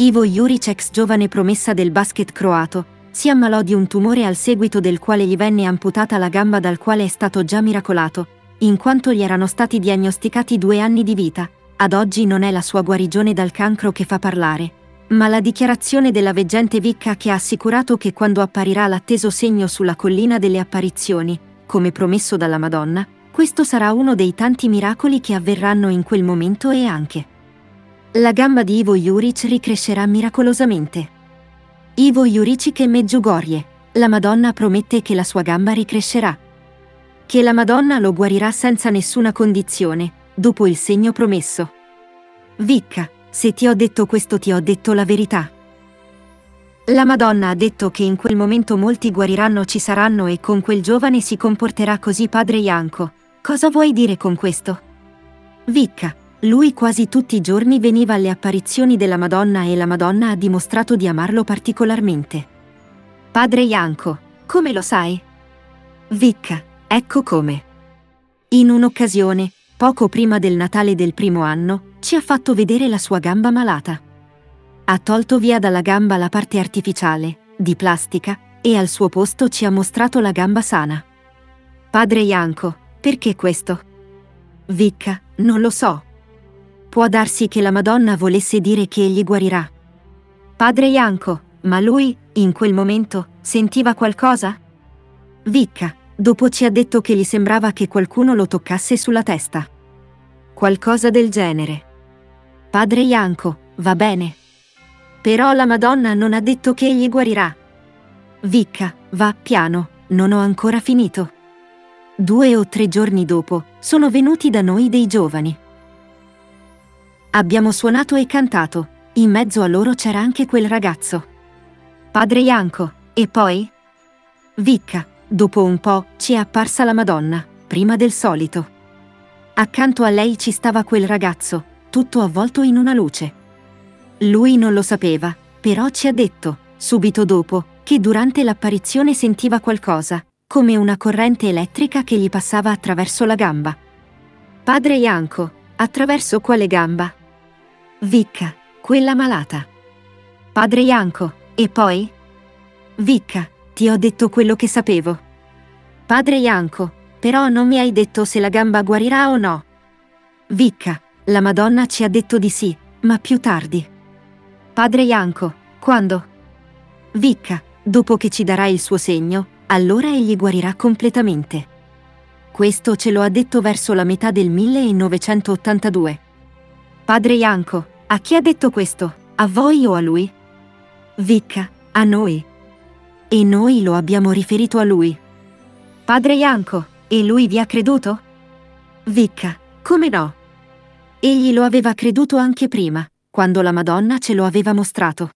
Ivo Juric, ex giovane promessa del basket croato, si ammalò di un tumore al seguito del quale gli venne amputata la gamba dal quale è stato già miracolato, in quanto gli erano stati diagnosticati due anni di vita. Ad oggi non è la sua guarigione dal cancro che fa parlare, ma la dichiarazione della veggente Vicca che ha assicurato che quando apparirà l'atteso segno sulla collina delle apparizioni, come promesso dalla Madonna, questo sarà uno dei tanti miracoli che avverranno in quel momento e anche. La gamba di Ivo Juric ricrescerà miracolosamente. Ivo Juric e Meggiugorie, la Madonna promette che la sua gamba ricrescerà. Che la Madonna lo guarirà senza nessuna condizione, dopo il segno promesso. Vicca, se ti ho detto questo ti ho detto la verità. La Madonna ha detto che in quel momento molti guariranno ci saranno e con quel giovane si comporterà così padre Ianco. Cosa vuoi dire con questo? Vicca, lui quasi tutti i giorni veniva alle apparizioni della Madonna e la Madonna ha dimostrato di amarlo particolarmente. Padre Ianco, come lo sai? Vicca, ecco come. In un'occasione, poco prima del Natale del primo anno, ci ha fatto vedere la sua gamba malata. Ha tolto via dalla gamba la parte artificiale, di plastica, e al suo posto ci ha mostrato la gamba sana. Padre Ianco, perché questo? Vicca, non lo so. Può darsi che la Madonna volesse dire che egli guarirà. Padre Ianco, ma lui, in quel momento, sentiva qualcosa? Vicca, dopo ci ha detto che gli sembrava che qualcuno lo toccasse sulla testa. Qualcosa del genere. Padre Ianco, va bene. Però la Madonna non ha detto che egli guarirà. Vicca, va piano, non ho ancora finito. Due o tre giorni dopo, sono venuti da noi dei giovani. Abbiamo suonato e cantato, in mezzo a loro c'era anche quel ragazzo. Padre Ianco, e poi? Vicca, dopo un po', ci è apparsa la Madonna, prima del solito. Accanto a lei ci stava quel ragazzo, tutto avvolto in una luce. Lui non lo sapeva, però ci ha detto, subito dopo, che durante l'apparizione sentiva qualcosa, come una corrente elettrica che gli passava attraverso la gamba. Padre Ianco, attraverso quale gamba? Vicca, quella malata. Padre Ianco, e poi? Vicca, ti ho detto quello che sapevo. Padre Ianco, però non mi hai detto se la gamba guarirà o no. Vicca, la Madonna ci ha detto di sì, ma più tardi. Padre Ianco, quando? Vicca, dopo che ci darà il suo segno, allora egli guarirà completamente. Questo ce lo ha detto verso la metà del 1982. Padre Ianco, a chi ha detto questo? A voi o a lui? Vicca, a noi. E noi lo abbiamo riferito a lui. Padre Ianco, e lui vi ha creduto? Vicca, come no? Egli lo aveva creduto anche prima, quando la Madonna ce lo aveva mostrato.